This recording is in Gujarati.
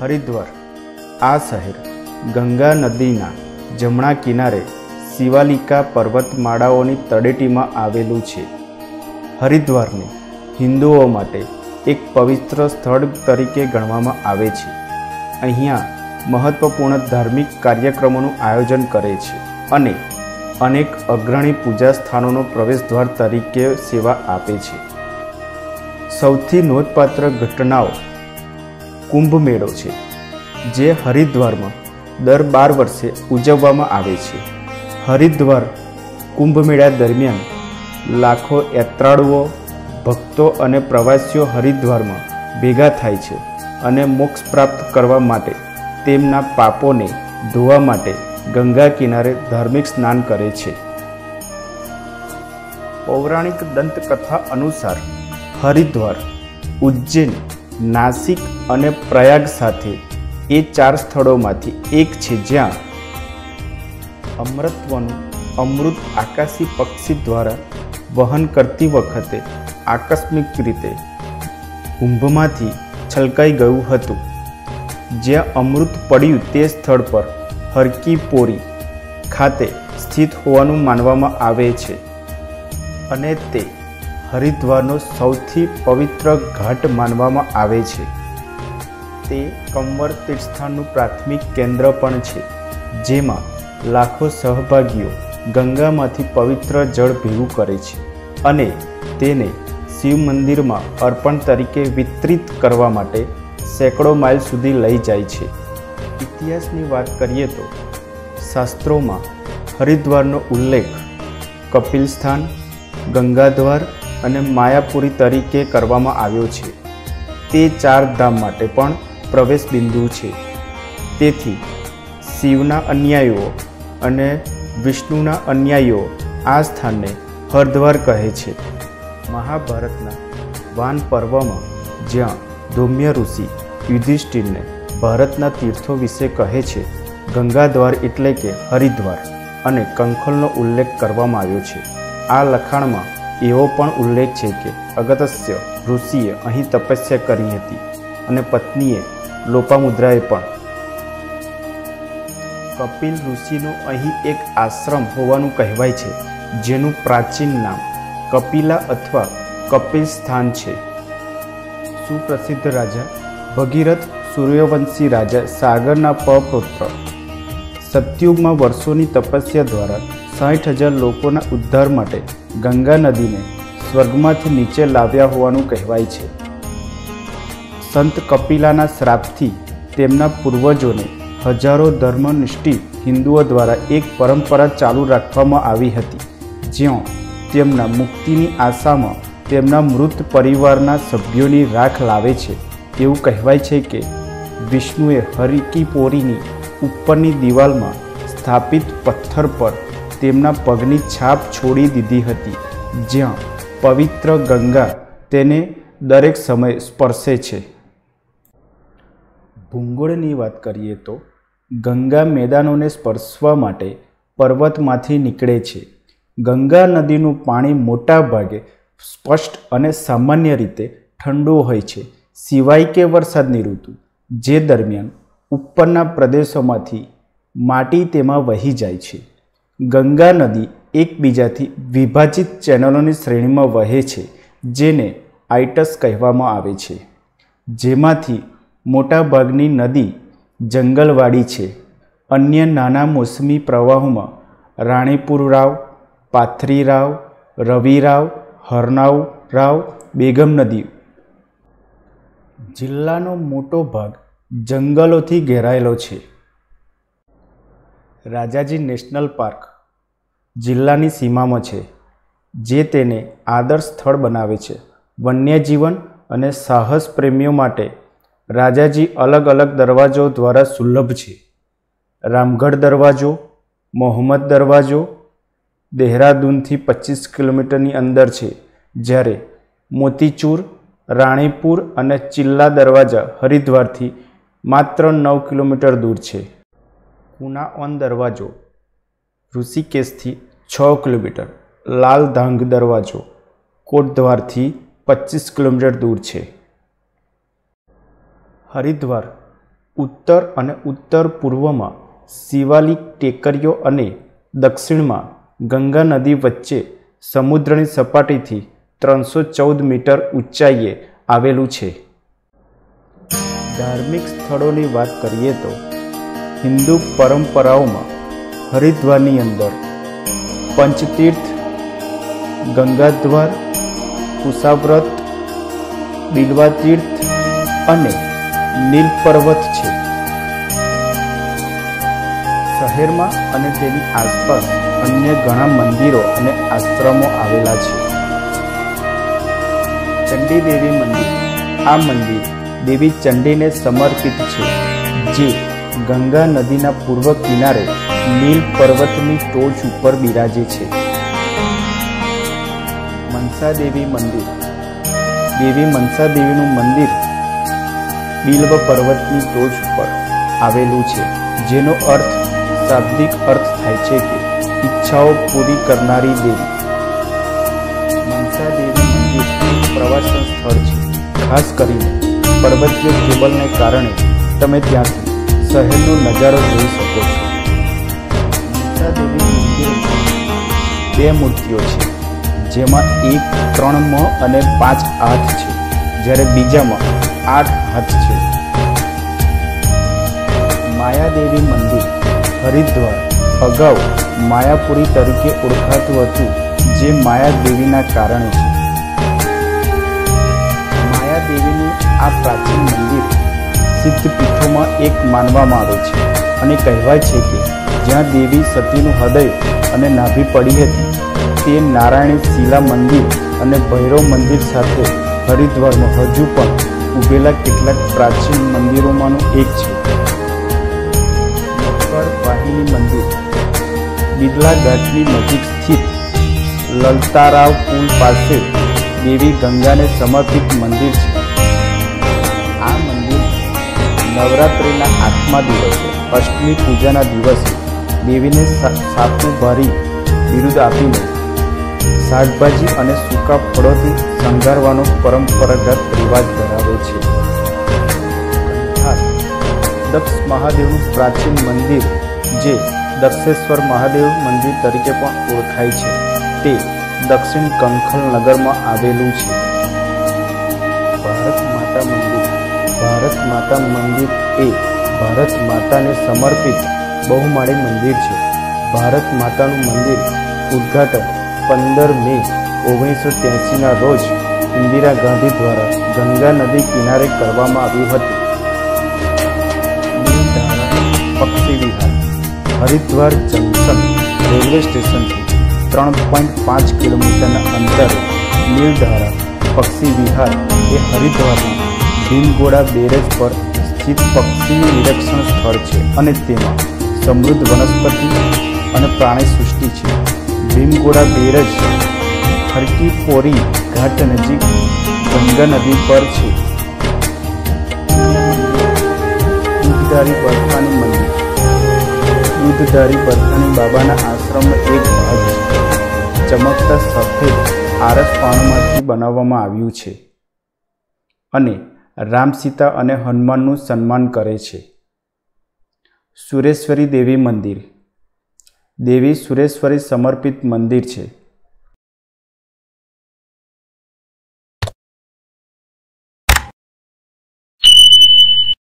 હરિદ્વાર, આ શહેર ગંગા નદીના જમણા કિનારે શિવાલિકા પર્વતમાળાઓની તળેટીમાં આવેલું છે. હરિદ્વારને હિન્દુઓ માટે એક પવિત્ર સ્થળ તરીકે ગણવામાં આવે છે. અહીંયા મહત્વપૂર્ણ ધાર્મિક કાર્યક્રમોનું આયોજન કરે છે અને અનેક અગ્રણી પૂજા સ્થાનોનો પ્રવેશદ્વાર તરીકે સેવા આપે છે. સૌથી નોંધપાત્ર ઘટનાઓ કુંભ મેળો છે, જે હરિદ્વારમાં દર બાર વર્ષે ઉજવવામાં આવે છે. હરિદ્વાર કુંભ મેળા દરમિયાન લાખો યાત્રાળુઓ, ભક્તો અને પ્રવાસીઓ હરિદ્વારમાં ભેગા થાય છે અને મોક્ષ પ્રાપ્ત કરવા માટે તેમના પાપોને ધોવા માટે ગંગા કિનારે ધાર્મિક સ્નાન કરે છે. પૌરાણિક દંતકથા અનુસાર હરિદ્વાર ઉજ્જૈન નાસિક અને પ્રયાગ સાથે એ ચાર સ્થળોમાંથી એક છે જ્યાં અમૃતવનું, અમૃત આકાશી પક્ષી દ્વારા વહન કરતી વખતે આકસ્મિક રીતે કુંભમાંથી છલકાઈ ગયું હતું. જ્યાં અમૃત પડ્યું તે સ્થળ પર હરકી પોરી ખાતે સ્થિત હોવાનું માનવામાં આવે છે. અને તે હરિદ્વારનો સૌથી પવિત્ર ઘાટ માનવામાં આવે છે. તે કંવર તીર્થસ્થાનનું પ્રાથમિક કેન્દ્ર પણ છે, જેમાં લાખો સહભાગીઓ ગંગામાંથી પવિત્ર જળ ભેગું કરે છે અને તેને શિવ મંદિરમાં અર્પણ તરીકે વિતરિત કરવા માટે સેંકડો માઇલ સુધી લઈ જાય છે. ઇતિહાસની વાત કરીએ તો શાસ્ત્રોમાં હરિદ્વારનો ઉલ્લેખ કપિલ સ્થાન ગંગાદ્વાર અને માયાપુરી તરીકે કરવામાં આવ્યો છે. તે ચાર ધામ માટે પણ પ્રવેશ બિંદુ છે. તેથી, શિવના અન્યાયીઓ અને વિષ્ણુના અન્યાયીઓ આ સ્થાનને હરદ્વાર કહે છે. મહાભારતના વાન પર્વમાં જ્યાં ધૂમ્ય ઋષિ યુધિષ્ઠિરને ભારતના તીર્થો વિશે કહે છે, ગંગાદ્વાર એટલે કે હરિદ્વાર અને કંખલનો ઉલ્લેખ કરવામાં આવ્યો છે. આ લખાણમાં એવો પણ ઉલ્લેખ છે કે અગતસ્ય ઋષિએ અહીં તપસ્યા કરી હતી અને પત્નીએ લોપામુદ્રાએ પણ. કપિલ ઋષિનો અહીં એક આશ્રમ હોવાનું કહેવાય છે, જેનું પ્રાચીન નામ કપિલા અથવા કપિલ સ્થાન છે. સુપ્રસિદ્ધ રાજા ભગીરથ સૂર્યવંશી રાજા સાગરના પપુત્ર. સત્યુગમાં વર્ષોની તપસ્યા દ્વારા સાઠ હજાર લોકોના ઉદ્ધાર માટે ગંગા નદીને સ્વર્ગમાંથી નીચે લાવ્યા હોવાનું કહેવાય છે. સંત કપિલાના શ્રાપથી તેમના પૂર્વજોને હજારો ધર્મનિષ્ઠી હિન્દુઓ દ્વારા એક પરંપરા ચાલુ રાખવામાં આવી હતી, જ્યાં તેમના મુક્તિની આશામાં તેમના મૃત પરિવારના સભ્યોની રાખ લાવે છે. એવું કહેવાય છે કે વિષ્ણુએ હરિકી પોરીની ઉપરની દિવાલમાં સ્થાપિત પથ્થર પર તેમના પગની છાપ છોડી દીધી હતી. જ્યાં પવિત્ર ગંગા તેને દરેક સમયે સ્પર્શે છે. ભૂંગોળની વાત કરીએ તો ગંગા મેદાનોને સ્પર્શવા માટે પર્વતમાંથી નીકળે છે. ગંગા નદીનું પાણી મોટા ભાગે સ્પષ્ટ અને સામાન્ય રીતે ઠંડુ હોય છે, સિવાય કે વરસાદની ઋતુ, જે દરમિયાન ઉપરના પ્રદેશોમાંથી માટી તેમાં વહી જાય છે. ગંગા નદી એકબીજાથી વિભાજિત ચેનલોની શ્રેણીમાં વહે છે, જેને આઇટસ કહેવામાં આવે છે. જેમાંથી મોટાભાગની નદી જંગલવાળી છે. અન્ય નાના મોસમી પ્રવાહોમાં રાણીપુર રાવ, પાથરી રાવ, રવિ રાવ હરનાવ રાવ, બેગમ નદી. જિલ્લાનો મોટો ભાગ જંગલોથી ઘેરાયેલો છે. રાજાજી નેશનલ પાર્ક જિલ્લાની સીમામાં છે, જે તેને આદર્શ સ્થળ બનાવે છે. વન્યજીવન અને સાહસ પ્રેમીઓ માટે રાજાજી અલગ અલગ દરવાજો દ્વારા સુલભ છે. રામગઢ દરવાજો, મોહમ્મદ દરવાજો, દેહરાદૂનથી પચીસ કિલોમીટરની અંદર છે, જ્યારે મોતીચૂર, રાણીપુર અને ચિલ્લા દરવાજા હરિદ્વારથી માત્ર નવ કિલોમીટર દૂર છે. કુનાઓન દરવાજો, ઋષિકેશથી છ કિલોમીટર, લાલધાંગ દરવાજો, કોટદ્વારથી પચીસ કિલોમીટર દૂર છે. હરિદ્વાર, ઉત્તર અને ઉત્તર પૂર્વમાં શિવાલિક ટેકરીઓ અને દક્ષિણમાં ગંગા નદી વચ્ચે સમુદ્રની સપાટીથી ત્રણસો ચૌદ મીટર ઊંચાઈએ આવેલું છે. ધાર્મિક સ્થળોની વાત કરીએ તો હિન્દુ પરંપરાઓમાં હરિદ્વારની અંદર પંચતીર્થ, ગંગાદ્વાર કુસાવ્રત બિલવા તીર્થ અને નીલ પર્વત છે. શહેરમાં અને તેની આસપાસ અન્ય ઘણા મંદિરો અને આશ્રમો આવેલા છે. ચંડી દેવી મંદિર. આ મંદિર દેવી ચંડીને સમર્પિત છે, જે ગંગા નદીના પૂર્વ કિનારે નીલ પર્વતની ટોચ ઉપર બિરાજે છે. મનસા દેવી મંદિર. દેવી મનસા દેવીનું મંદિર બિલ્વ પર્વતની ટોચ ઉપર આવેલું છે, જેનો અર્થ શાબ્દિક અર્થ થાય છે કે ઈચ્છાઓ પૂરી કરનારી દેવી. મનસા દેવી મંદિર પ્રવાસન સ્થળ છે. ખાસ કરીને પર્વતીય કેબલને કારણે તમે ત્યાંથી શહેરનો નજારો જોઈ શકો છો. બે મૂર્તિઓ છે, જેમાં એક ત્રણ મ અને પાંચ હાથ છે, જ્યારે બીજામાં આઠ હાથ છે. માયાદેવી મંદિર, હરિદ્વાર, અગાઉ માયાપુરી તરીકે ઓળખાતું હતું, જે માયાદેવીના કારણે છે. માયાદેવીનું આ પ્રાચીન મંદિર સિદ્ધપીઠોમાં એક માનવામાં આવે છે અને કહેવાય છે કે જ્યાં દેવી સતીનું હૃદય અને નાભી પડી હતી, તે નારાયણી શિલા મંદિર અને ભૈરવ મંદિર સાથે હરિદ્વારમાં હજુ પણ ઉભેલા કેટલાક પ્રાચીન મંદિરોમાંનું એક છે. મકર વાહિની મંદિર. બિરલા ઘાટની નજીક સ્થિત લલતારાવ પુલ પાસે દેવી ગંગાને સમર્પિત મંદિર છે. નવરાત્રિના આઠમા દિવસે, અષ્ટમી પૂજાના દિવસે દેવીને સાતમું ભરી બિરુદ આપીને શાકભાજી અને સૂકા ફળોથી શણગારવાનો પરંપરાગત રિવાજ ધરાવે છે. દક્ષ મહાદેવનું પ્રાચીન મંદિર જે દક્ષેશ્વર મહાદેવ મંદિર તરીકે પણ ઓળખાય છે, તે દક્ષિણ કંખલ નગરમાં આવેલું છે. ભારત માતા મંદિર ભારત માતા મંદિર એ ભારત માતાને સમર્પિત બહુમાળી મંદિર છે. ભારત માતાનું મંદિર ઉદ્ઘાટન પંદર મે ઓગણીસો ત્યાસીના રોજ ઇન્દિરા ગાંધી દ્વારા ગંગા નદી કિનારે કરવામાં આવ્યું હતું. પક્ષી વિહાર, હરિદ્વાર જંકશન રેલવે સ્ટેશનથી ત્રણ પોઈન્ટ પાંચ કિલોમીટરના અંતરે નીલધારા પક્ષી વિહાર એ હરિદ્વારના ભીમગોડા બેરેજ પર સ્થિત પક્ષી નિરીક્ષણ સ્થળ છે અને તેમાં સમૃદ્ધ વનસ્પતિ અને પ્રાણી સૃષ્ટિ છે. ભીમગોડા બેરજ હરકીપોરી ઘાટ નજીક ગંગા નદી પર છે. દૂધધારી બરફાની મંદિર. દૂધધારી બરફાની બાબાના આશ્રમનો એક ભાગ છે. ચમકતા સફેદ આરસ પાણમાંથી બનાવવામાં આવ્યું છે. અને રામ સીતા અને હનુમાનનું સન્માન કરે છે. સુરેશ્વરી દેવી મંદિર. દેવી સુરેશ્વરી સમર્પિત મંદિર છે.